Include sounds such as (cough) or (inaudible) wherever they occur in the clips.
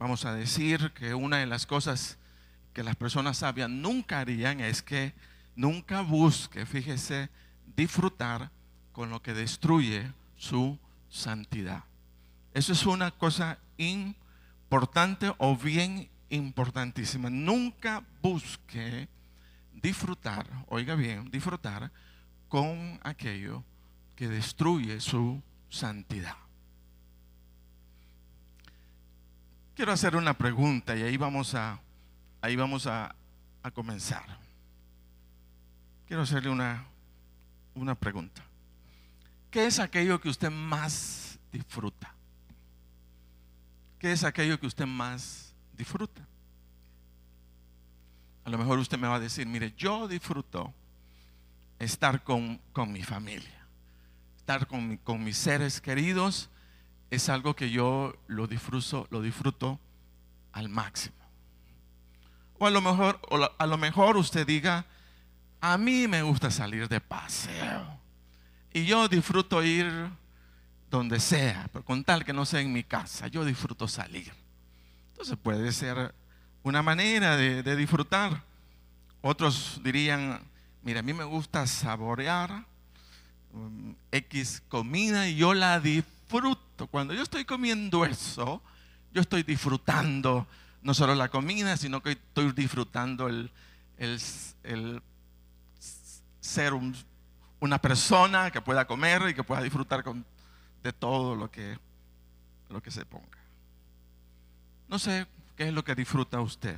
vamos a decir que una de las cosas que las personas sabias nunca harían es que nunca busque, fíjese, disfrutar con lo que destruye su santidad. Eso es una cosa importante o bien importantísima. Nunca busque disfrutar, oiga bien, disfrutar con aquello que destruye su santidad. Quiero hacer una pregunta y ahí vamos a, ahí vamos a, a comenzar. Quiero hacerle una, una pregunta. ¿Qué es aquello que usted más disfruta? ¿Qué es aquello que usted más disfruta? A lo mejor usted me va a decir, mire, yo disfruto estar con, mi familia, estar con, con, mis seres queridos, es algo que yo lo disfruto, lo disfruto al máximo. O a lo mejor, a lo mejor usted diga, a mí me gusta salir de paseo. Y yo disfruto ir donde sea, pero con tal que no sea en mi casa, yo disfruto salir. Entonces puede ser una manera de, disfrutar. Otros dirían, mira, a mí me gusta saborear um, X comida y yo la disfruto. Cuando yo estoy comiendo eso, yo estoy disfrutando no solo la comida, sino que estoy disfrutando el, el ser una persona que pueda comer y que pueda disfrutar de todo lo que, lo que se ponga. No sé qué es lo que disfruta usted.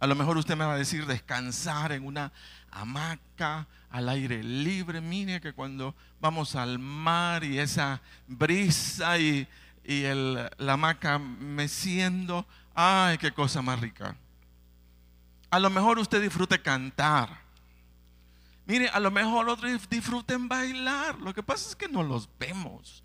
A lo mejor usted me va a decir descansar en una hamaca al aire libre. Mire que cuando vamos al mar y esa brisa y, la hamaca meciendo, ay, qué cosa más rica. A lo mejor usted disfrute cantar. Mire, a lo mejor otros disfruten bailar. Lo que pasa es que no los vemos.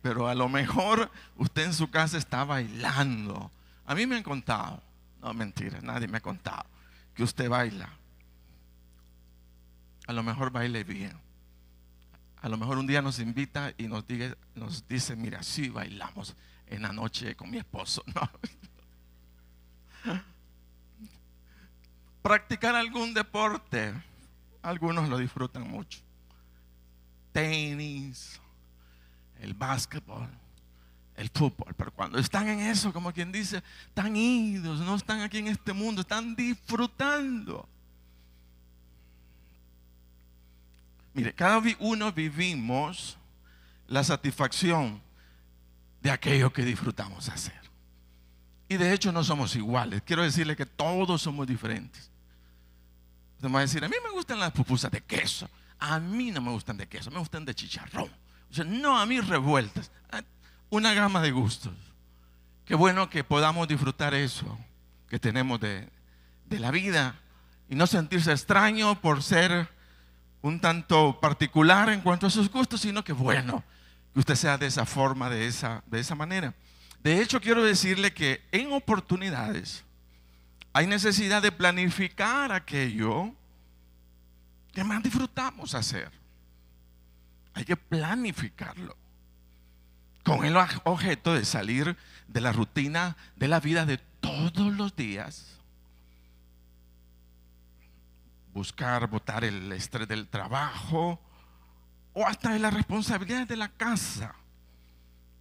Pero a lo mejor usted en su casa está bailando. A mí me han contado, no mentira, nadie me ha contado, que usted baila. A lo mejor baile bien. A lo mejor un día nos invita y nos, dice, mira, sí bailamos en la noche con mi esposo. (laughs) Practicar algún deporte algunos lo disfrutan mucho. Tenis, el básquetbol, el fútbol. Pero cuando están en eso, como quien dice, están idos, no están aquí en este mundo, están disfrutando. Mire, cada uno vivimos la satisfacción de aquello que disfrutamos hacer. Y de hecho no somos iguales. Quiero decirle que todos somos diferentes. Usted va a decir, a mí me gustan las pupusas de queso. A mí no me gustan de queso, me gustan de chicharrón. No, a mí revueltas. Una gama de gustos. Qué bueno que podamos disfrutar eso que tenemos de, de la vida y no sentirse extraño por ser un tanto particular en cuanto a sus gustos, sino que bueno que usted sea de esa forma, de esa, de esa manera. De hecho, quiero decirle que en oportunidades hay necesidad de planificar aquello que más disfrutamos hacer. Hay que planificarlo con el objeto de salir de la rutina de la vida de todos los días. Buscar botar el estrés del trabajo o hasta de las responsabilidades de la casa.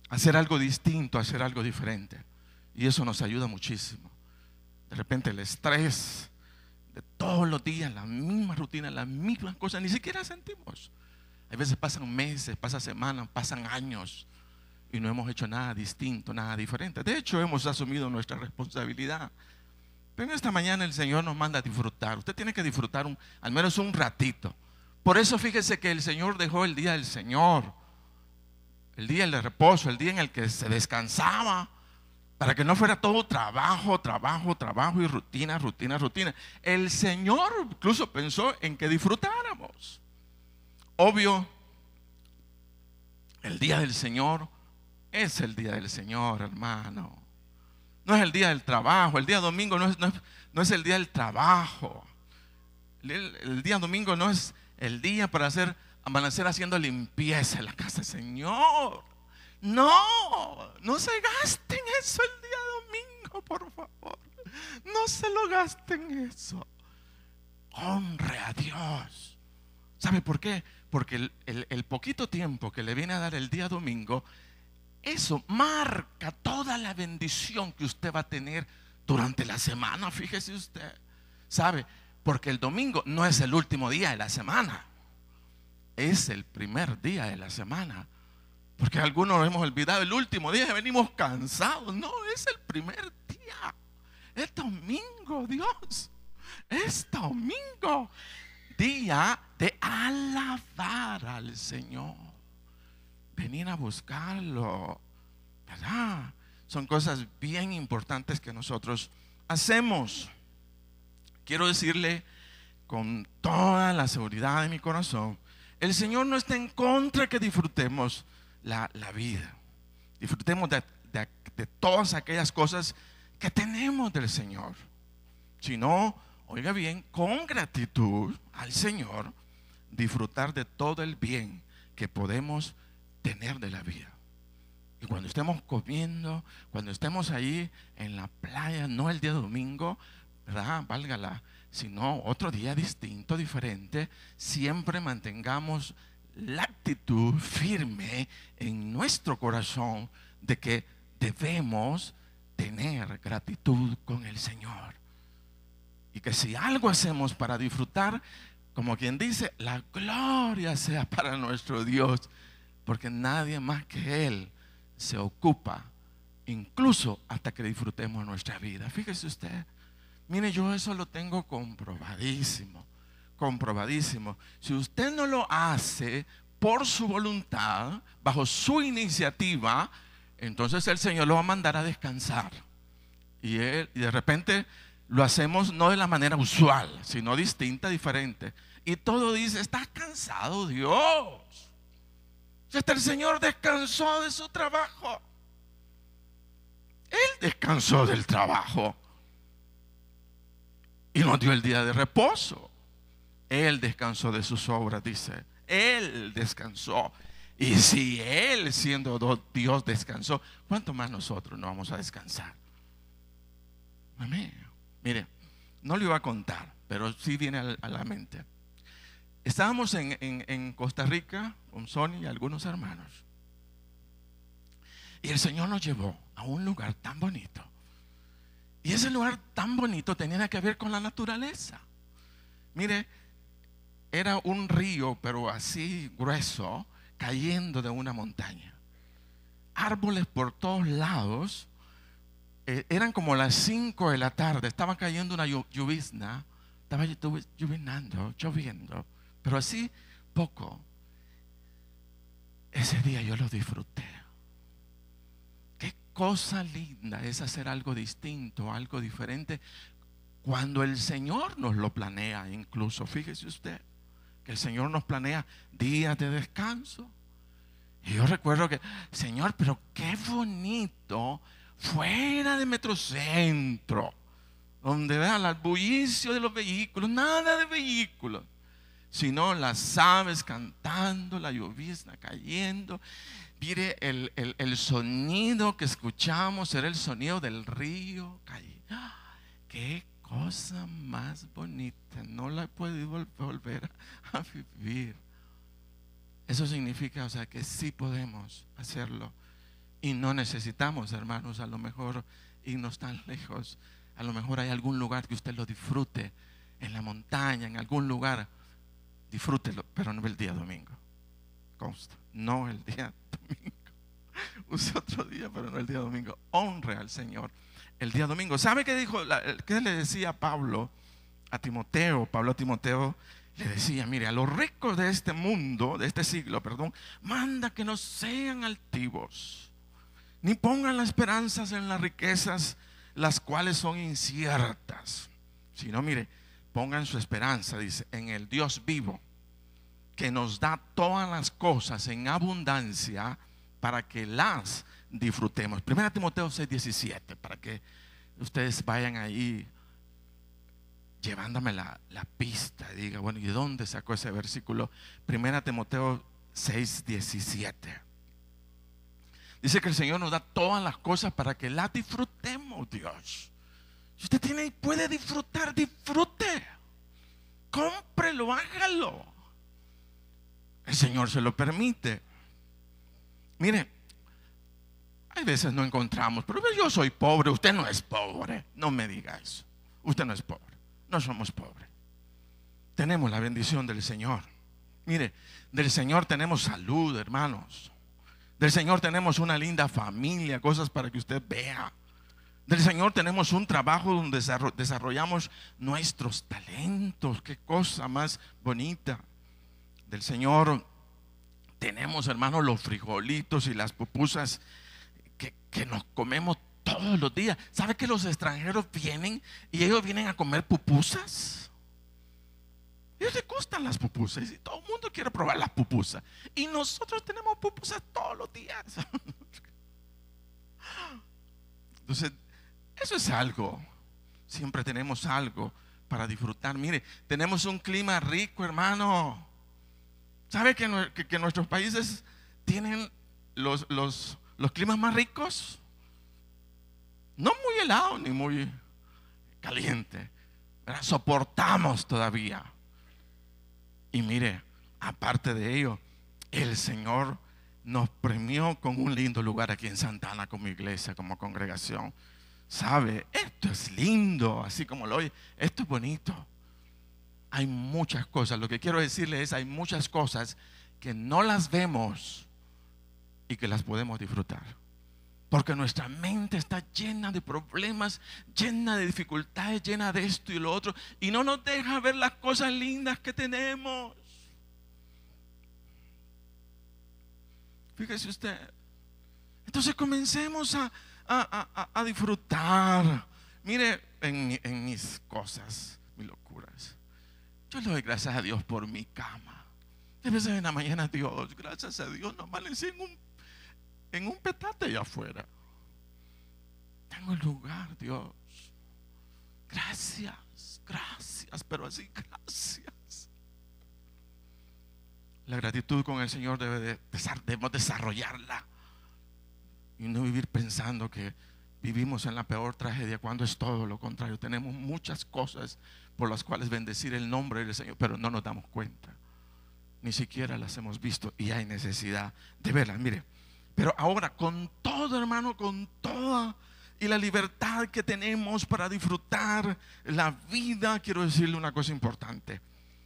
Hacer algo distinto, hacer algo diferente. Y eso nos ayuda muchísimo. De repente el estrés de todos los días, la misma rutina, las mismas cosas, ni siquiera sentimos. A veces pasan meses, pasan semanas, pasan años y no hemos hecho nada distinto, nada diferente. De hecho, hemos asumido nuestra responsabilidad. Pero esta mañana el Señor nos manda a disfrutar. Usted tiene que disfrutar al menos un ratito. Por eso fíjese que el Señor dejó el día del Señor, el día del reposo, el día en el que se descansaba para que no fuera todo trabajo, trabajo, trabajo y rutina, rutina, rutina. El Señor incluso pensó en que disfrutáramos. Obvio, el día del Señor es el día del Señor, hermano. No es el día del trabajo. El día domingo no es, no es, el día del trabajo. El, el, día domingo no es el día para hacer amanecer haciendo limpieza en la casa, Señor. No, no se gasten eso el día domingo, por favor. No se lo gasten eso. Honre a Dios. ¿Sabe por qué? Porque el, poquito tiempo que le viene a dar el día domingo, eso marca toda la bendición que usted va a tener durante la semana, fíjese usted. ¿Sabe? Porque el domingo no es el último día de la semana, es el primer día de la semana. Porque algunos hemos olvidado el último día venimos cansados. No, es el primer día. Es domingo, Dios. Es domingo. Día de alabar al Señor. Venir a buscarlo. ¿Verdad? Son cosas bien importantes que nosotros hacemos. Quiero decirle con toda la seguridad de mi corazón, el Señor no está en contra que disfrutemos la, vida. Disfrutemos de, de, todas aquellas cosas que tenemos del Señor. Sino, oiga bien, con gratitud al Señor, disfrutar de todo el bien que podemos tener de la vida. Y cuando estemos comiendo, cuando estemos ahí en la playa, no el día domingo, ¿verdad? Válgala, sino otro día distinto, diferente, siempre mantengamos la actitud firme en nuestro corazón de que debemos tener gratitud con el Señor. Y que si algo hacemos para disfrutar, como quien dice, la gloria sea para nuestro Dios, porque nadie más que Él se ocupa, incluso hasta que disfrutemos nuestra vida. Fíjese usted, mire, yo eso lo tengo comprobadísimo comprobadísimo. Si usted no lo hace por su voluntad, bajo su iniciativa, entonces el Señor lo va a mandar a descansar. Y, él, y de repente lo hacemos no de la manera usual, sino distinta, diferente. Y todo dice, está cansado Dios. Hasta el Señor descansó de su trabajo. Él descansó del trabajo. Y nos dio el día de reposo. Él descansó de sus obras, dice. Él descansó. Y si Él siendo Dios descansó, ¿cuánto más nosotros no vamos a descansar? Amén. Mire, no le iba a contar, pero sí viene a la mente. Estábamos en, en Costa Rica con Sony y algunos hermanos. Y el Señor nos llevó a un lugar tan bonito. Y ese lugar tan bonito tenía que ver con la naturaleza. Mire, era un río, pero así grueso, cayendo de una montaña. Árboles por todos lados. Eh, eran como las 5 de la tarde, estaba cayendo una lluvia, estaba lloviendo, lloviendo, pero así poco. Ese día yo lo disfruté. Qué cosa linda es hacer algo distinto, algo diferente, cuando el Señor nos lo planea incluso, fíjese usted que el Señor nos planea días de descanso. Y yo recuerdo que, Señor, pero qué bonito, fuera de Metrocentro, donde vean el bullicio de los vehículos, nada de vehículos, sino las aves cantando, la llovizna cayendo. Mire, el, el, sonido que escuchamos era el sonido del río. ¡Ah! ¡Qué cosa más bonita, no la he podido volver a vivir. Eso significa, o sea, que sí podemos hacerlo. Y no necesitamos, hermanos, a lo mejor irnos tan lejos. A lo mejor hay algún lugar que usted lo disfrute, en la montaña, en algún lugar. Disfrútelo, pero no el día domingo. Consta, no el día (laughs) domingo. Use otro día, pero no el día domingo. Honre al Señor el día domingo. ¿Sabe qué dijo? ¿Qué le decía Pablo a Timoteo? Pablo a Timoteo le decía, mire, a los ricos de este mundo, de este siglo, perdón, manda que no sean altivos, ni pongan las esperanzas en las riquezas, las cuales son inciertas, sino, mire, pongan su esperanza, dice, en el Dios vivo, que nos da todas las cosas en abundancia para que las disfrutemos. Primera Timoteo 6, 17, para que ustedes vayan ahí llevándome la, pista y diga, bueno, ¿y de dónde sacó ese versículo? Primera Timoteo 6, 17. Dice que el Señor nos da todas las cosas para que las disfrutemos, Dios. Usted tiene y puede disfrutar, disfrute. Cómprelo, hágalo. El Señor se lo permite. Mire, hay veces no encontramos, pero yo soy pobre, usted no es pobre. No me diga eso. Usted no es pobre. No somos pobres. Tenemos la bendición del Señor. Mire, del Señor tenemos salud, hermanos. Del Señor tenemos una linda familia, cosas para que usted vea. Del Señor tenemos un trabajo donde desarrollamos nuestros talentos. Qué cosa más bonita. Del Señor tenemos, hermanos, los frijolitos y las pupusas que, que nos comemos todos los días. ¿Sabe que los extranjeros vienen y ellos vienen a comer pupusas? ellos les gustan las pupusas y todo el mundo quiere probar las pupusas. Y nosotros tenemos pupusas todos los días. (laughs) Entonces, eso es algo. Siempre tenemos algo para disfrutar. Mire, tenemos un clima rico, hermano. ¿Sabe que, nuestros países tienen los, los, los climas más ricos? No muy helado ni muy caliente. Soportamos todavía. Y mire, aparte de ello, el Señor nos premió con un lindo lugar aquí en Santana como iglesia, como congregación. ¿Sabe? Esto es lindo, así como lo oye. Esto es bonito. Hay muchas cosas. Lo que quiero decirle es, hay muchas cosas que no las vemos y que las podemos disfrutar. Porque nuestra mente está llena de problemas, llena de dificultades, llena de esto y lo otro. Y no nos deja ver las cosas lindas que tenemos. Fíjese usted. Entonces comencemos a, a, disfrutar. Mire en, mis cosas, mis locuras. Yo le doy gracias a Dios por mi cama. De veces en la mañana, Dios, gracias a Dios, no amanecí en un en un petate allá afuera. Tengo el lugar, Dios. Gracias, gracias, pero así, gracias. La gratitud con el Señor debe de, debemos desarrollarla y no vivir pensando que vivimos en la peor tragedia cuando es todo lo contrario. Tenemos muchas cosas por las cuales bendecir el nombre del Señor, pero no nos damos cuenta. Ni siquiera las hemos visto y hay necesidad de verlas. Mire, pero ahora con todo, hermano, con toda y la libertad que tenemos para disfrutar la vida, quiero decirle una cosa importante.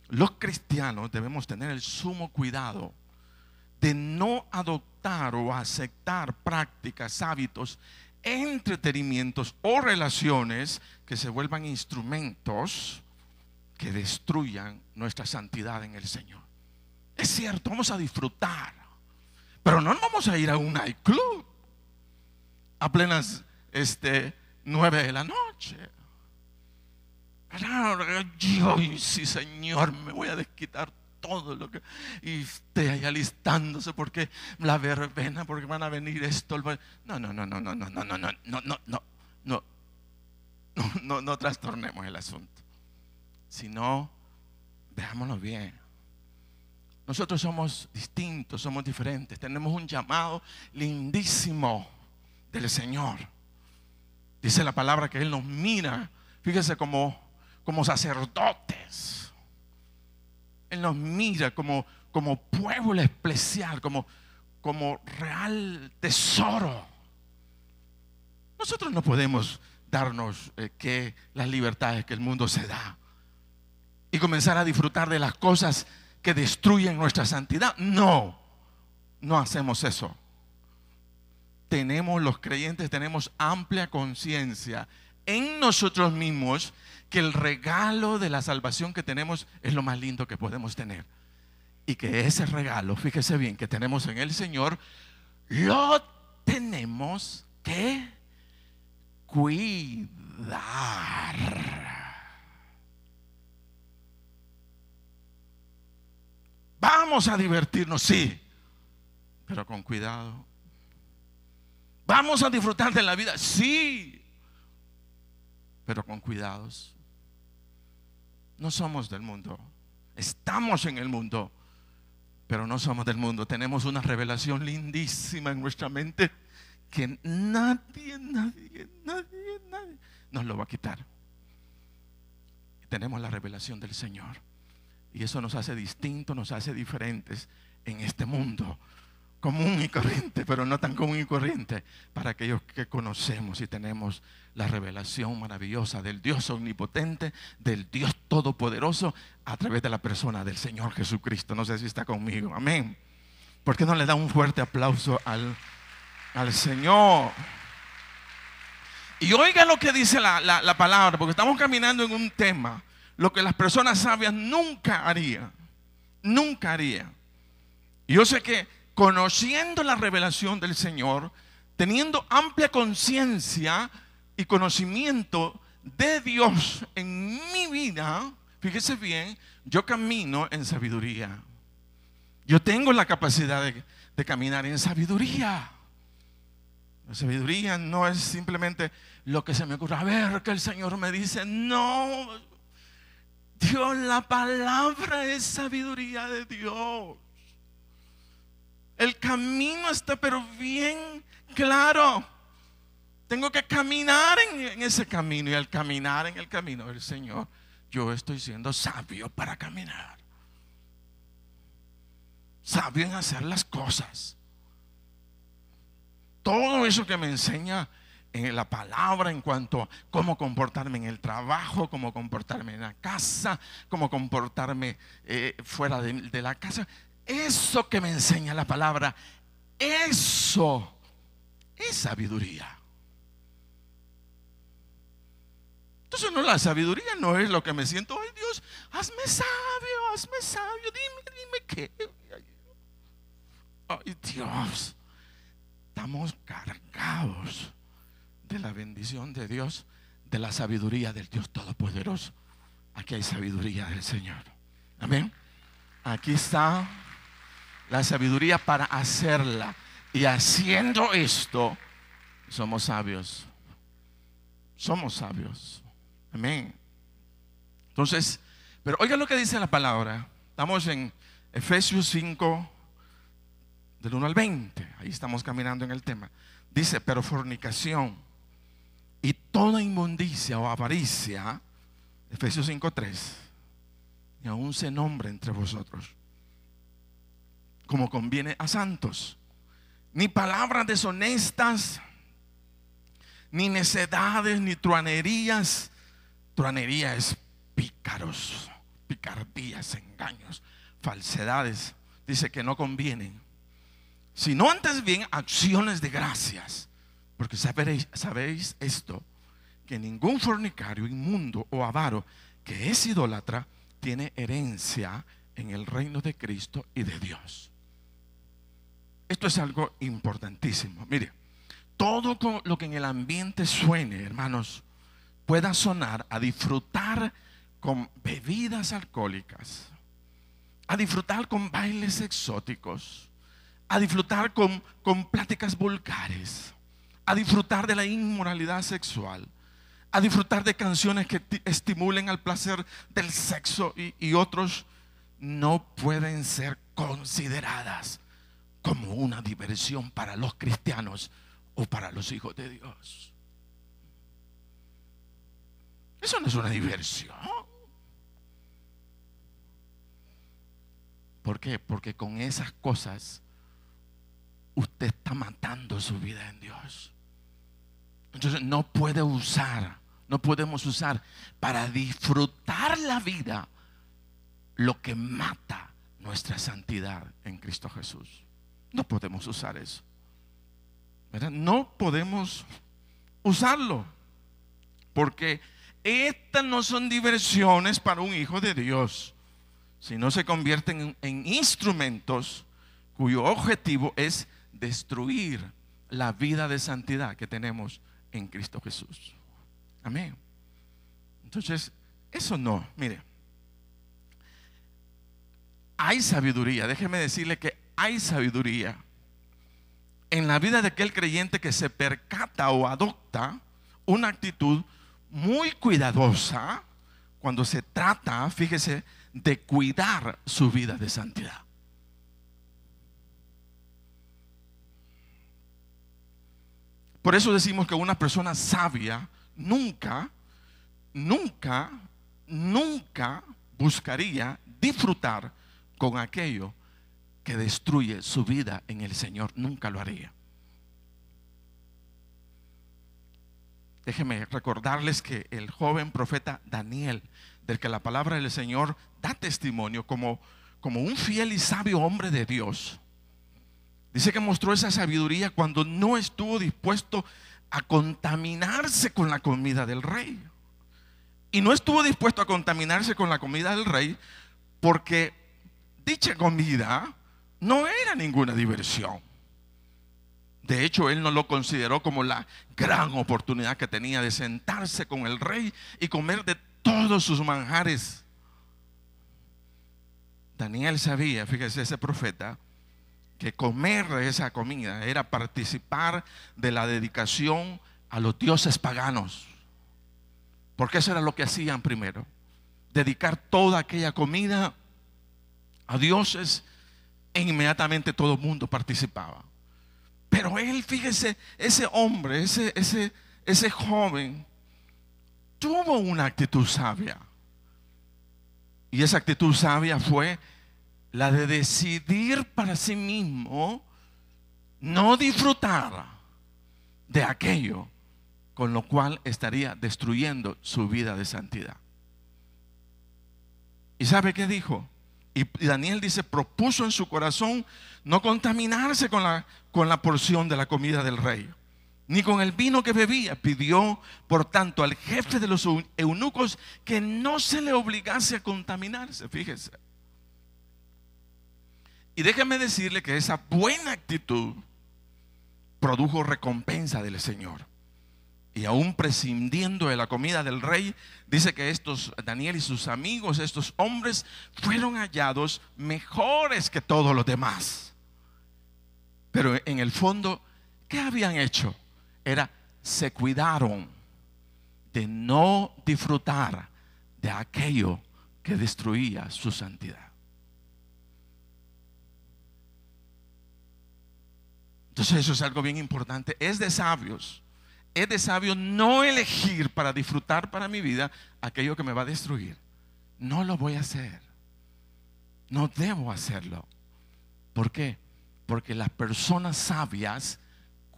Los cristianos debemos tener el sumo cuidado de no adoptar o aceptar prácticas, hábitos, entretenimientos o relaciones que se vuelvan instrumentos que destruyan nuestra santidad en el Señor. Es cierto, vamos a disfrutar pero no vamos a ir a un nightclub a plenas este, nueve de la noche. Yo, sí, Señor, me voy a desquitar todo lo que. Y esté ahí alistándose porque la verbena, porque van a venir esto. No, no, no, no, no, no, no, no, no, no, no, no, no, no, no, trastornemos el asunto. Sino, veámonos bien. Nosotros somos distintos, somos diferentes. Tenemos un llamado lindísimo del Señor. Dice la palabra que Él nos mira, fíjese, como, como sacerdotes. Él nos mira como, como pueblo especial, como, como real tesoro. Nosotros no podemos darnos eh, que las libertades que el mundo se da y comenzar a disfrutar de las cosas que destruyen nuestra santidad. No, no hacemos eso. Tenemos, los creyentes, tenemos amplia conciencia en nosotros mismos que el regalo de la salvación que tenemos es lo más lindo que podemos tener. Y que ese regalo, fíjese bien, que tenemos en el Señor, lo tenemos que cuidar. Vamos a divertirnos, sí, pero con cuidado. Vamos a disfrutar de la vida, sí, pero con cuidados. No somos del mundo, estamos en el mundo, pero no somos del mundo. Tenemos una revelación lindísima en nuestra mente que nadie, nadie, nadie, nadie nos lo va a quitar. Tenemos la revelación del Señor. Y eso nos hace distintos, nos hace diferentes en este mundo común y corriente, pero no tan común y corriente para aquellos que conocemos y tenemos la revelación maravillosa del Dios omnipotente, del Dios todopoderoso, a través de la persona del Señor Jesucristo. No sé si está conmigo. Amén. ¿Por qué no le da un fuerte aplauso al, al Señor? Y oiga lo que dice la, la palabra, porque estamos caminando en un tema, lo que las personas sabias nunca harían, nunca harían. Y yo sé que conociendo la revelación del Señor, teniendo amplia conciencia y conocimiento de Dios en mi vida, fíjese bien, yo camino en sabiduría. Yo tengo la capacidad de, caminar en sabiduría. La sabiduría no es simplemente lo que se me ocurre. A ver, que el Señor me dice, no. Dios, la palabra es sabiduría de Dios. El camino está pero bien claro. Tengo que caminar en, ese camino y al caminar en el camino del Señor, yo estoy siendo sabio para caminar. Sabio en hacer las cosas. Todo eso que me enseña en la palabra en cuanto a cómo comportarme en el trabajo, cómo comportarme en la casa, cómo comportarme eh, fuera de la casa. Eso que me enseña la palabra, eso es sabiduría. Entonces no, la sabiduría no es lo que me siento, ay Dios, hazme sabio, hazme sabio, dime, dime qué. Ay Dios, estamos cargados de la bendición de Dios, de la sabiduría del Dios Todopoderoso. Aquí hay sabiduría del Señor. Amén. Aquí está la sabiduría para hacerla. Y haciendo esto, somos sabios. Somos sabios. Amén. Entonces, pero oiga lo que dice la palabra. Estamos en Efesios 5, del 1 al 20. Ahí estamos caminando en el tema. Dice, pero fornicación y toda inmundicia o avaricia, Efesios 5, 3, y aún se nombre entre vosotros como conviene a santos. Ni palabras deshonestas, ni necedades, ni truanerías. Truanería es pícaros, picardías, engaños, falsedades. Dice que no convienen. Sino antes bien acciones de gracias. Porque sabéis, sabéis esto, que ningún fornicario, inmundo o avaro que es idólatra tiene herencia en el reino de Cristo y de Dios. Esto es algo importantísimo. Mire, todo lo que en el ambiente suene, hermanos, pueda sonar a disfrutar con bebidas alcohólicas, a disfrutar con bailes exóticos, a disfrutar con, con pláticas vulgares, a disfrutar de la inmoralidad sexual, a disfrutar de canciones que estimulen al placer del sexo y, y otros no pueden ser consideradas como una diversión para los cristianos o para los hijos de Dios. Eso no es una diversión. ¿Por qué? Porque con esas cosas usted está matando su vida en Dios. Entonces no puede usar, no podemos usar para disfrutar la vida lo que mata nuestra santidad en Cristo Jesús. No podemos usar eso. No podemos usarlo. Porque estas no son diversiones para un hijo de Dios, sino se convierten en, en instrumentos cuyo objetivo es destruir la vida de santidad que tenemos en Cristo Jesús. Amén. Entonces, eso no, mire, hay sabiduría. Déjeme decirle que hay sabiduría en la vida de aquel creyente que se percata o adopta una actitud muy cuidadosa cuando se trata, fíjese, de cuidar su vida de santidad. Por eso decimos que una persona sabia nunca, nunca, nunca buscaría disfrutar con aquello que destruye su vida en el Señor. Nunca lo haría. Déjenme recordarles que el joven profeta Daniel, del que la palabra del Señor da testimonio como, como un fiel y sabio hombre de Dios, dice que mostró esa sabiduría cuando no estuvo dispuesto a contaminarse con la comida del rey. Y no estuvo dispuesto a contaminarse con la comida del rey porque dicha comida no era ninguna diversión. De hecho, él no lo consideró como la gran oportunidad que tenía de sentarse con el rey y comer de todos sus manjares. Daniel sabía, fíjese ese profeta, que comer esa comida era participar de la dedicación a los dioses paganos. Porque eso era lo que hacían primero. Dedicar toda aquella comida a dioses e inmediatamente todo el mundo participaba. Pero él, fíjese, ese hombre, ese, ese, ese joven, tuvo una actitud sabia. Y esa actitud sabia fue la de decidir para sí mismo no disfrutar de aquello con lo cual estaría destruyendo su vida de santidad. ¿Y sabe qué dijo? Y Daniel dice, propuso en su corazón no contaminarse con la, con la porción de la comida del rey, ni con el vino que bebía. Pidió, por tanto, al jefe de los eunucos que no se le obligase a contaminarse, fíjese. Y déjeme decirle que esa buena actitud produjo recompensa del Señor y aún prescindiendo de la comida del rey, dice que estos, Daniel y sus amigos, estos hombres, fueron hallados mejores que todos los demás. Pero en el fondo, ¿qué habían hecho? Era, se cuidaron de no disfrutar de aquello que destruía su santidad. Entonces eso es algo bien importante. Es de sabios es de sabio no elegir para disfrutar para mi vida aquello que me va a destruir. No lo voy a hacer. No debo hacerlo. ¿Por qué? Porque las personas sabias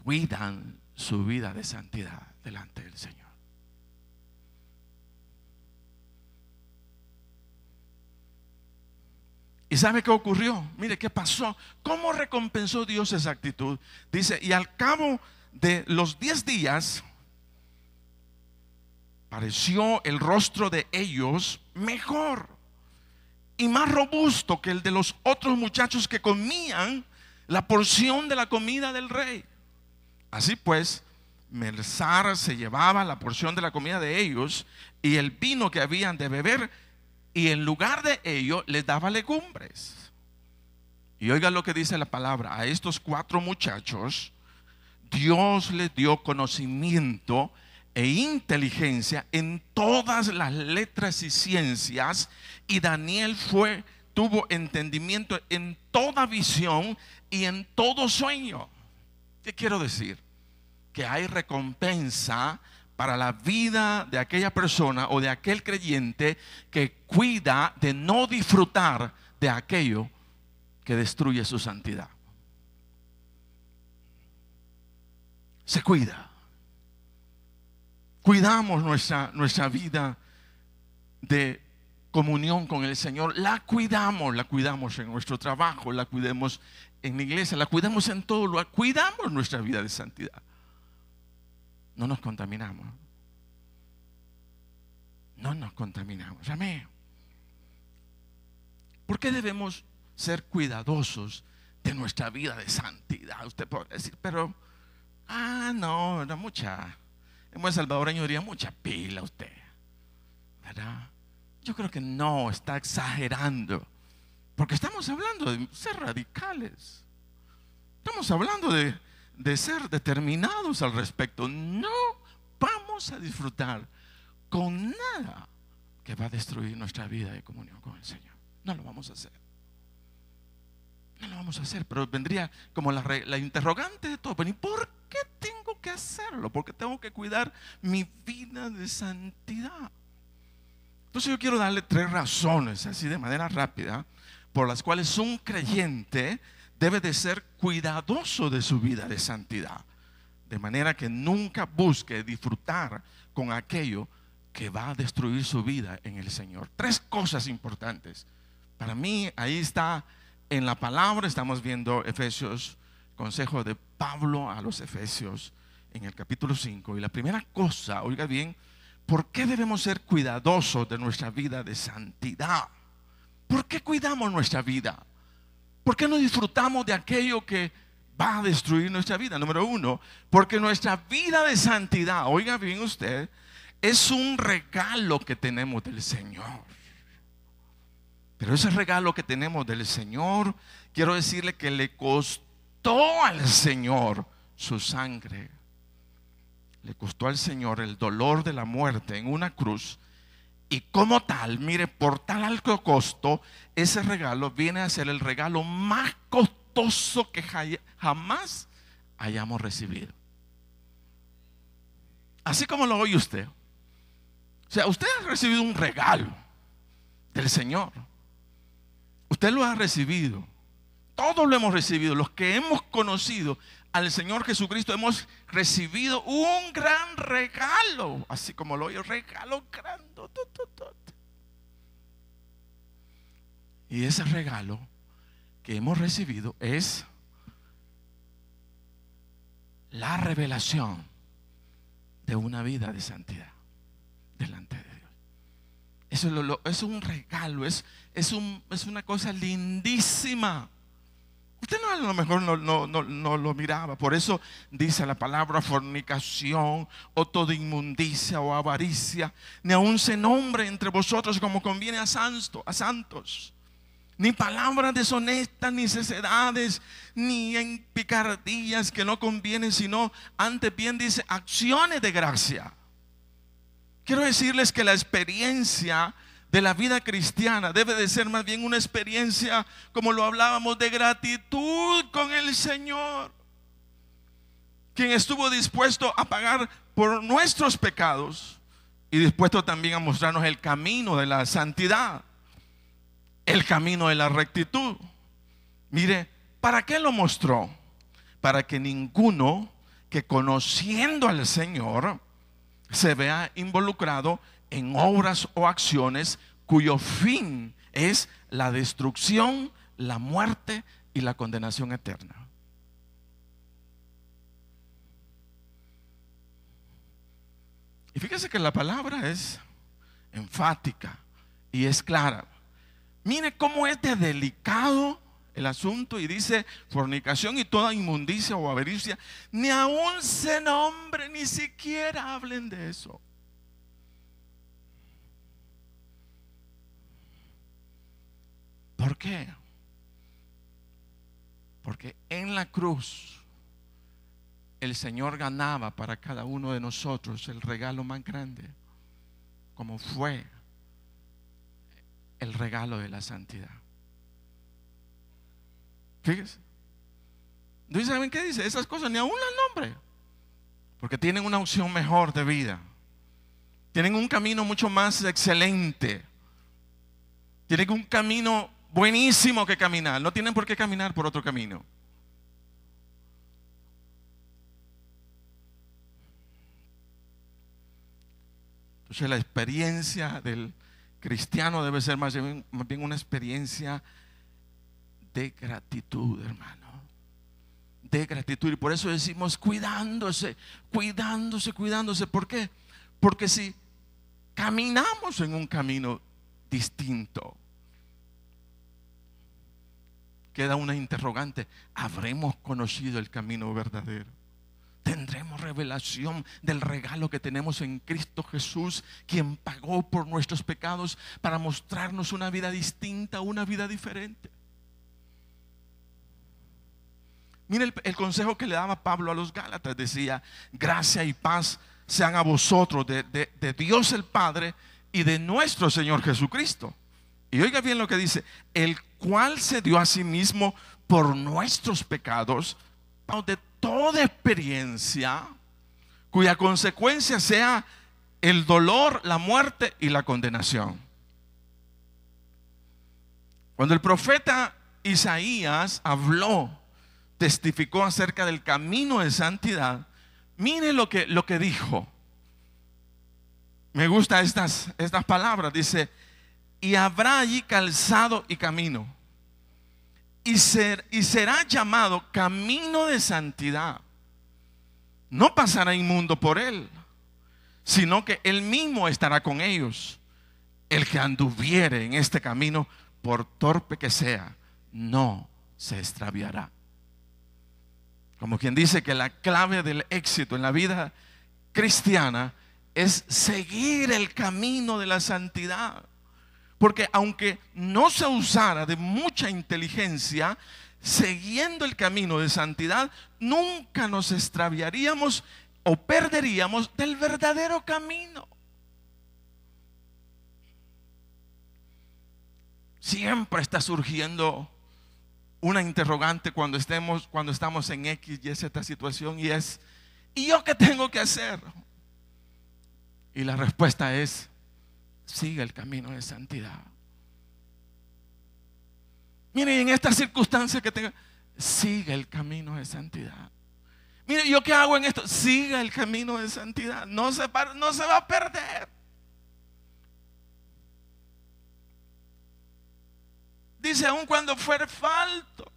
cuidan su vida de santidad delante del Señor. ¿Y sabe qué ocurrió? Mire, ¿qué pasó? ¿Cómo recompensó Dios esa actitud? Dice, y al cabo de los diez días, pareció el rostro de ellos mejor y más robusto que el de los otros muchachos que comían la porción de la comida del rey. Así pues, Melzar se llevaba la porción de la comida de ellos y el vino que habían de beber y en lugar de ello les daba legumbres. Y oiga lo que dice la palabra, a estos cuatro muchachos Dios les dio conocimiento e inteligencia en todas las letras y ciencias y Daniel fue tuvo entendimiento en toda visión y en todo sueño. ¿Qué quiero decir? Que hay recompensa para la vida de aquella persona o de aquel creyente que cuida de no disfrutar de aquello que destruye su santidad. Se cuida. Cuidamos nuestra, nuestra vida de comunión con el Señor. La cuidamos, la cuidamos en nuestro trabajo, la cuidemos en la iglesia, la cuidamos en todo lugar. Cuidamos nuestra vida de santidad. No nos contaminamos. No nos contaminamos. Amén. ¿Por qué debemos ser cuidadosos de nuestra vida de santidad? Usted puede decir, pero Ah, no, era mucha. En buen salvadoreño diría mucha pila usted. ¿Verdad? Yo creo que no, está exagerando. Porque estamos hablando de ser radicales. Estamos hablando de, de ser determinados al respecto. No vamos a disfrutar con nada que va a destruir nuestra vida de comunión con el Señor. No lo vamos a hacer. No lo vamos a hacer, pero vendría como la, la interrogante de todo. ¿Y por qué tengo que hacerlo, porque tengo que cuidar mi vida de santidad. Entonces yo quiero darle tres razones, así de manera rápida, por las cuales un creyente debe de ser cuidadoso de su vida de santidad. De manera que nunca busque disfrutar con aquello que va a destruir su vida en el Señor. Tres cosas importantes. Para mí, ahí está en la palabra, estamos viendo Efesios, consejo de Pablo a los Efesios en el capítulo 5. Y la primera cosa, oiga bien, ¿por qué debemos ser cuidadosos de nuestra vida de santidad? ¿Por qué cuidamos nuestra vida? ¿Por qué no disfrutamos de aquello que va a destruir nuestra vida? Número uno, porque nuestra vida de santidad, oiga bien usted, es un regalo que tenemos del Señor. Pero ese regalo que tenemos del Señor, quiero decirle que le costó al Señor su sangre. Le costó al Señor el dolor de la muerte en una cruz y como tal, mire, por tal alto costo, ese regalo viene a ser el regalo más costoso que jamás hayamos recibido. Así como lo oye usted. O sea, usted ha recibido un regalo del Señor. Usted lo ha recibido. Todos lo hemos recibido. Los que hemos conocido al Señor Jesucristo hemos recibido un gran regalo, así como lo oye, regalo grande. Y ese regalo que hemos recibido es la revelación de una vida de santidad delante de Dios. Eso es, un regalo, es, es, un, es una cosa lindísima. Usted no, a lo mejor no, no, lo miraba. Por eso dice la palabra fornicación o toda inmundicia o avaricia. Ni aun se nombre entre vosotros como conviene a, a santos. Ni palabras deshonestas, ni cecedades, ni en picardías que no convienen, sino antes bien dice acciones de gracia. Quiero decirles que la experiencia de la vida cristiana debe de ser más bien una experiencia, como lo hablábamos, de gratitud con el Señor, quien estuvo dispuesto a pagar por nuestros pecados y dispuesto también a mostrarnos el camino de la santidad, el camino de la rectitud. Mire, ¿para qué lo mostró? Para que ninguno que conociendo al Señor se vea involucrado en obras o acciones cuyo fin es la destrucción, la muerte y la condenación eterna. Y fíjese que la palabra es enfática y es clara. Mire cómo es de delicado el asunto y dice fornicación y toda inmundicia o avaricia. Ni aún se nombre, ni siquiera hablen de eso. ¿Por qué? Porque en la cruz el Señor ganaba para cada uno de nosotros el regalo más grande, como fue el regalo de la santidad. Fíjese. ¿No saben qué dice? Esas cosas ni aún las nombre. Porque tienen una opción mejor de vida. Tienen un camino mucho más excelente. Tienen un camino buenísimo que caminar. No tienen por qué caminar por otro camino. Entonces la experiencia del cristiano debe ser más bien, una experiencia de gratitud, hermano. De gratitud. Y por eso decimos cuidándose, cuidándose, cuidándose. ¿Por qué? Porque si caminamos en un camino distinto, queda una interrogante. ¿Habremos conocido el camino verdadero? Tendremos revelación del regalo que tenemos en Cristo Jesús, quien pagó por nuestros pecados para mostrarnos una vida distinta, una vida diferente. Mire el, consejo que le daba Pablo a los Gálatas. Decía, gracia y paz sean a vosotros de, de Dios el Padre y de nuestro Señor Jesucristo. Y oiga bien lo que dice, el cual se dio a sí mismo por nuestros pecados, de toda experiencia, cuya consecuencia sea el dolor, la muerte y la condenación. Cuando el profeta Isaías habló, testificó acerca del camino de santidad, mire lo que, lo que dijo. Me gustan estas, estas palabras. Dice, y habrá allí calzado y camino. Y, ser, y será llamado camino de santidad. No pasará inmundo por él, sino que él mismo estará con ellos. El que anduviere en este camino, por torpe que sea, no se extraviará. Como quien dice que la clave del éxito en la vida cristiana es seguir el camino de la santidad. Porque aunque no se usara de mucha inteligencia, siguiendo el camino de santidad, nunca nos extraviaríamos o perderíamos del verdadero camino. Siempre está surgiendo una interrogante cuando estemos cuando estamos en X y Z situación y es ¿y yo qué tengo que hacer? Y la respuesta es sigue el camino de santidad. Mire, en esta circunstancia que tenga, sigue el camino de santidad. Mire, ¿yo qué hago en esto? Siga el camino de santidad. No se, no se va a perder. Dice, aun cuando fuere falto.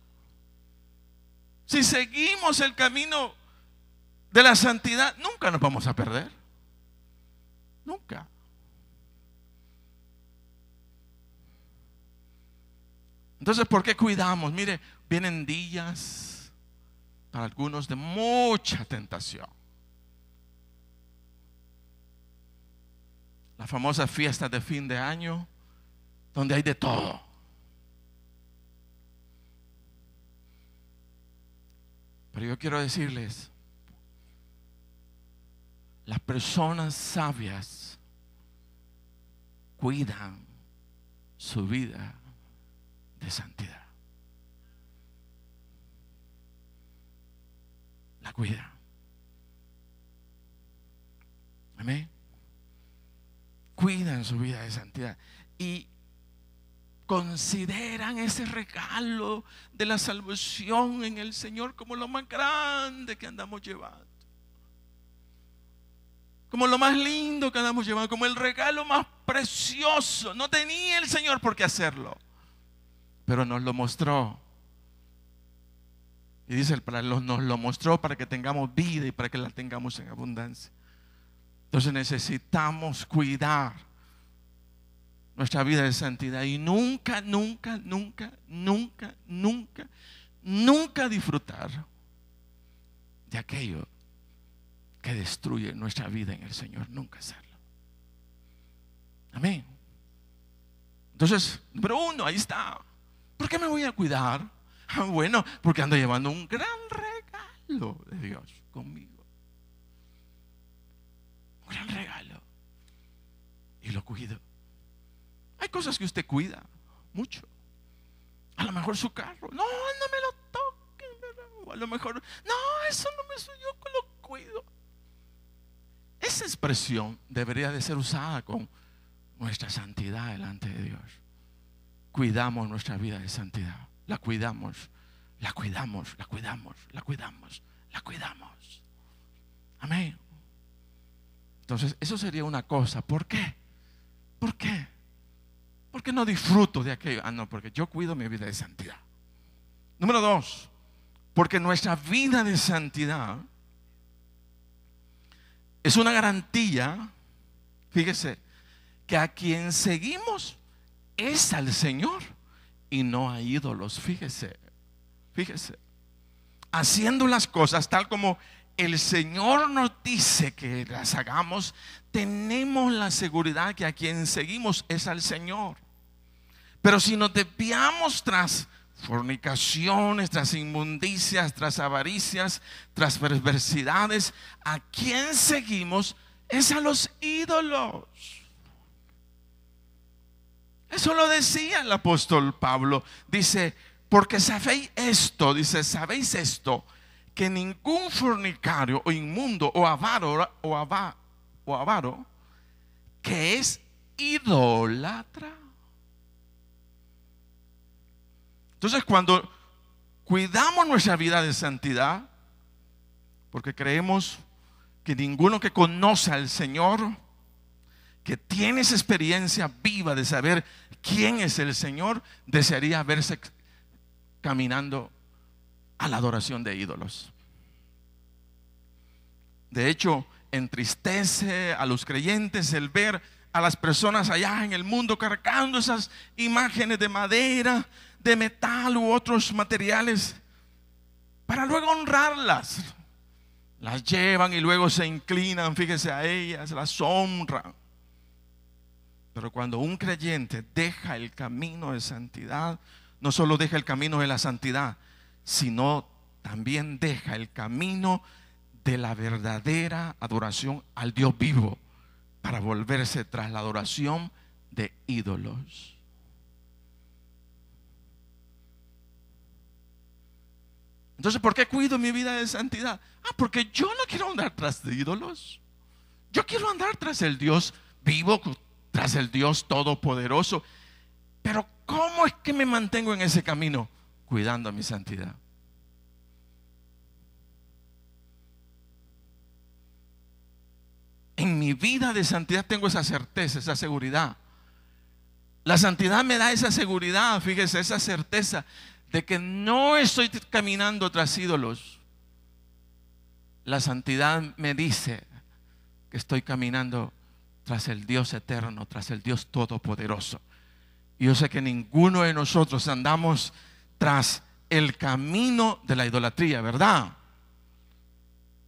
Si seguimos el camino de la santidad, nunca nos vamos a perder. Nunca. Entonces, ¿por qué cuidamos? Mire, vienen días para algunos de mucha tentación. La famosa fiesta de fin de año, donde hay de todo. Pero yo quiero decirles, las personas sabias cuidan su vida de santidad. La cuida. Amén. Cuidan su vida de santidad. Y consideran ese regalo de la salvación en el Señor como lo más grande que andamos llevando. Como lo más lindo que andamos llevando, como el regalo más precioso. No tenía el Señor por qué hacerlo pero nos lo mostró. Y dice, nos lo mostró para que tengamos vida y para que la tengamos en abundancia. Entonces necesitamos cuidar nuestra vida de santidad y nunca, nunca, nunca, nunca, nunca, nunca disfrutar de aquello que destruye nuestra vida en el Señor. Nunca hacerlo. Amén. Entonces, número uno, ahí está. ¿Por qué me voy a cuidar? Ah, bueno, porque ando llevando un gran regalo de Dios conmigo. Un gran regalo. Y lo cuido. Hay cosas que usted cuida mucho. A lo mejor su carro. No, no me lo toque. a lo mejor, no, eso no me soy yo lo cuido. Esa expresión debería de ser usada con nuestra santidad delante de Dios cuidamos nuestra vida de santidad. La cuidamos, la cuidamos, la cuidamos, la cuidamos, la cuidamos. Amén. Entonces, eso sería una cosa. ¿Por qué? ¿Por qué? Porque no disfruto de aquello. Ah, no, porque yo cuido mi vida de santidad. Número dos, porque nuestra vida de santidad es una garantía, fíjese, que a quien seguimos es al Señor y no a ídolos. Fíjese, fíjese. Haciendo las cosas tal como el Señor nos dice que las hagamos, tenemos la seguridad que a quien seguimos es al Señor. Pero si nos desviamos tras fornicaciones, tras inmundicias, tras avaricias, tras perversidades, a quien seguimos es a los ídolos. Eso lo decía el apóstol Pablo. Dice, porque sabéis esto, dice, sabéis esto, que ningún fornicario o inmundo o avaro o, o avaro que es idólatra. Entonces cuando cuidamos nuestra vida de santidad, porque creemos que ninguno que conoce al Señor, que tiene esa experiencia viva de saber quién es el Señor, desearía verse caminando a la adoración de ídolos. De hecho, entristece a los creyentes el ver a las personas allá en el mundo cargando esas imágenes de madera, de metal u otros materiales para luego honrarlas. Las llevan y luego se inclinan, fíjese a ellas, las honran. Pero cuando un creyente deja el camino de santidad, no solo deja el camino de la santidad, sino también deja el camino de la verdadera adoración al Dios vivo para volverse tras la adoración de ídolos. Entonces, ¿por qué cuido mi vida de santidad? Ah, porque yo no quiero andar tras de ídolos. Yo quiero andar tras el Dios vivo, tras el Dios todopoderoso. Pero ¿cómo es que me mantengo en ese camino? Cuidando mi santidad. En mi vida de santidad tengo esa certeza, esa seguridad. La santidad me da esa seguridad, fíjese, esa certeza de que no estoy caminando tras ídolos. La santidad me dice que estoy caminando tras el Dios eterno, tras el Dios todopoderoso. Y yo sé que ninguno de nosotros andamos tras el camino de la idolatría, ¿verdad?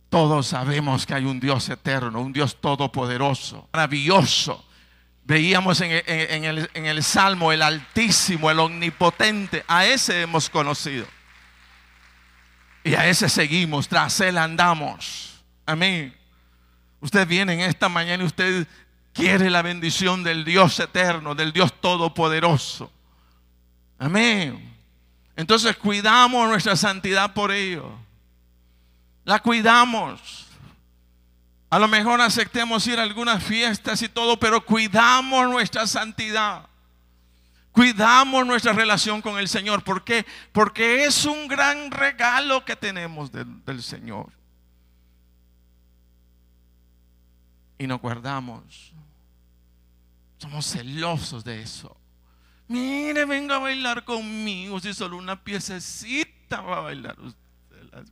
Todos sabemos que hay un Dios eterno, un Dios todopoderoso, maravilloso. Veíamos en, el, el Salmo el Altísimo, el Omnipotente. A ese hemos conocido. Y a ese seguimos, tras él andamos. Amén. Usted viene en esta mañana y usted quiere la bendición del Dios eterno, del Dios todopoderoso. Amén. Entonces cuidamos nuestra santidad por ello. La cuidamos. A lo mejor aceptemos ir a algunas fiestas y todo, pero cuidamos nuestra santidad. Cuidamos nuestra relación con el Señor. ¿Por qué? Porque es un gran regalo que tenemos del, Señor. Y nos guardamos. Somos celosos de eso. Mire, venga a bailar conmigo. Si solo una piececita va a bailar usted.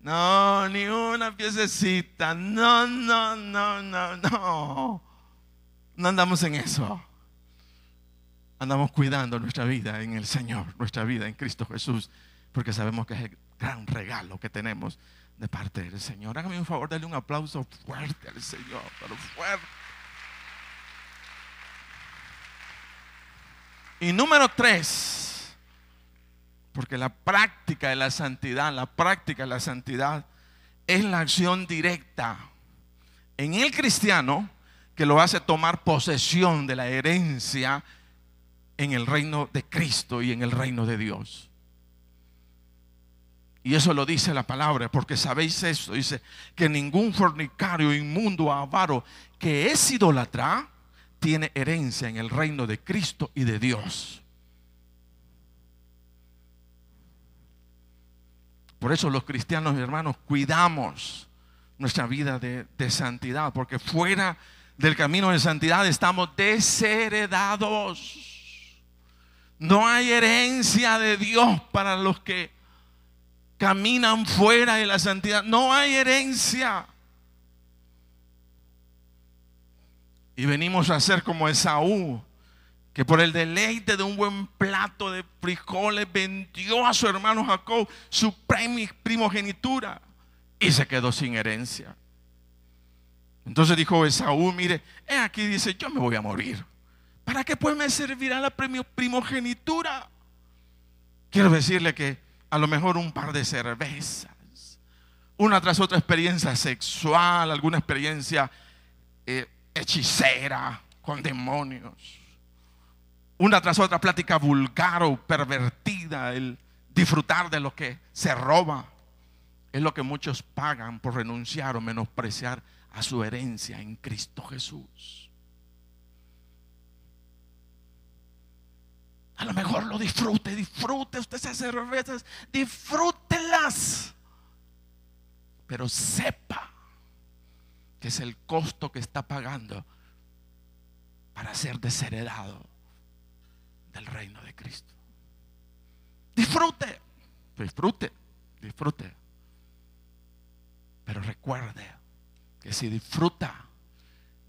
No, ni una piececita. No, no, no, no, no. No andamos en eso. Andamos cuidando nuestra vida en el Señor, nuestra vida en Cristo Jesús, porque sabemos que es el gran regalo que tenemos de parte del Señor. Hágame un favor, dale un aplauso fuerte al Señor, pero fuerte. Y número tres, porque la práctica de la santidad, la práctica de la santidad es la acción directa en el cristiano que lo hace tomar posesión de la herencia en el reino de Cristo y en el reino de Dios. Y eso lo dice la palabra, porque sabéis esto, dice que ningún fornicario, inmundo, avaro, que es idólatra, tiene herencia en el reino de Cristo y de Dios. Por eso los cristianos, hermanos, cuidamos nuestra vida de, santidad, porque fuera del camino de santidad estamos desheredados. No hay herencia de Dios para los que caminan fuera de la santidad. No hay herencia. Y venimos a ser como Esaú, que por el deleite de un buen plato de frijoles vendió a su hermano Jacob su primogenitura y se quedó sin herencia. Entonces dijo Esaú, mire, he aquí dice, yo me voy a morir. ¿Para qué pues me servirá la primo- primogenitura? Quiero decirle que a lo mejor un par de cervezas, una tras otra experiencia sexual, alguna experiencia eh, hechicera con demonios, una tras otra plática vulgar o pervertida, el disfrutar de lo que se roba, es lo que muchos pagan por renunciar o menospreciar a su herencia en Cristo Jesús. A lo mejor lo disfrute, disfrute usted esas cervezas, disfrútelas. Pero sepa que es el costo que está pagando para ser desheredado del reino de Cristo. Disfrute, disfrute, disfrute. Pero recuerde que si disfruta,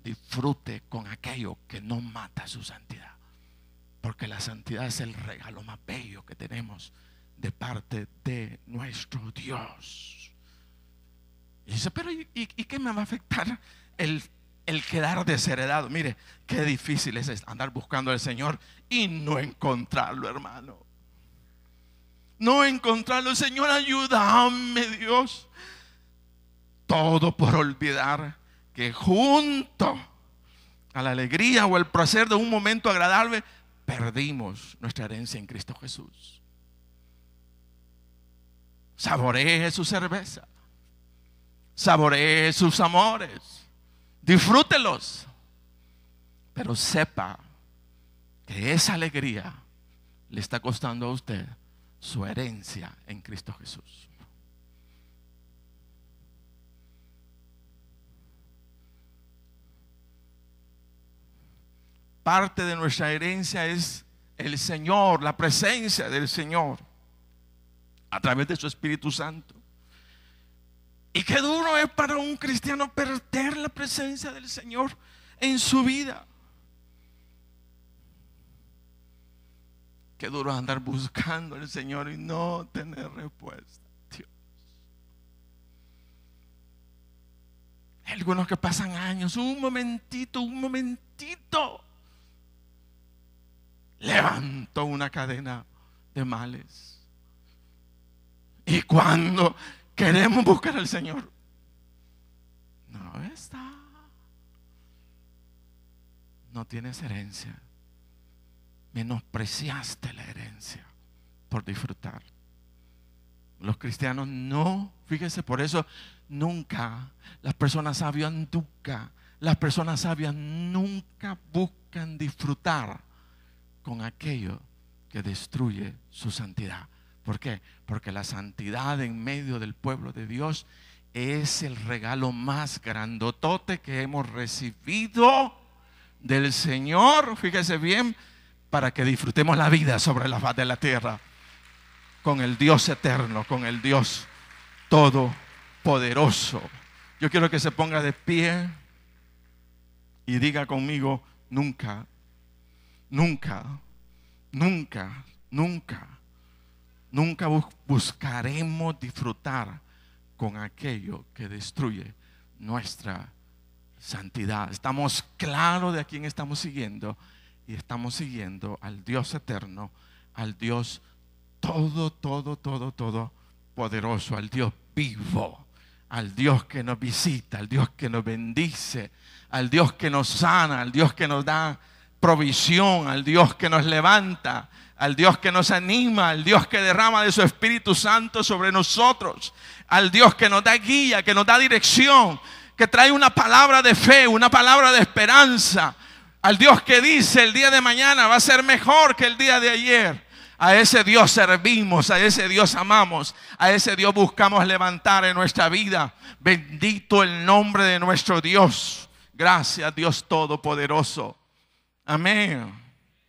disfrute con aquello que no mata su santidad. Porque la santidad es el regalo más bello que tenemos de parte de nuestro Dios. Y dice, pero ¿y, qué me va a afectar el, el quedar desheredado? Mire, qué difícil es andar buscando al Señor y no encontrarlo, hermano. No encontrarlo, Señor, ayúdame, Dios. Todo por olvidar que junto a la alegría o el placer de un momento agradable, perdimos nuestra herencia en Cristo Jesús. Saboree su cerveza. Saboree sus amores. Disfrútelos. Pero sepa que esa alegría le está costando a usted su herencia en Cristo Jesús. Parte de nuestra herencia es el Señor, la presencia del Señor a través de su Espíritu Santo. Y qué duro es para un cristiano perder la presencia del Señor en su vida. Qué duro es andar buscando al Señor y no tener respuesta. Dios. algunos que pasan años, un momentito, un momentito levantó una cadena de males. Y cuando queremos buscar al Señor, no está. No tienes herencia. Menospreciaste la herencia por disfrutar. Los cristianos no, fíjese, por eso nunca, las personas sabias nunca, las personas sabias nunca buscan disfrutar con aquello que destruye su santidad. ¿Por qué? Porque la santidad en medio del pueblo de Dios es el regalo más grandotote que hemos recibido del Señor, fíjese bien, para que disfrutemos la vida sobre la faz de la tierra con el Dios eterno, con el Dios todopoderoso. Yo quiero que se ponga de pie y diga conmigo, nunca nunca, nunca, nunca, nunca buscaremos disfrutar con aquello que destruye nuestra santidad. Estamos claros de a quién estamos siguiendo y estamos siguiendo al Dios eterno, al Dios todo, todo, todo, todo poderoso, al Dios vivo, al Dios que nos visita, al Dios que nos bendice, al Dios que nos sana, al Dios que nos da provisión, al Dios que nos levanta, al Dios que nos anima, al Dios que derrama de su Espíritu Santo sobre nosotros, al Dios que nos da guía, que nos da dirección, que trae una palabra de fe, una palabra de esperanza, al Dios que dice el día de mañana va a ser mejor que el día de ayer. A ese Dios servimos, a ese Dios amamos, a ese Dios buscamos levantar en nuestra vida. Bendito el nombre de nuestro Dios. Gracias Dios Todopoderoso. Amém.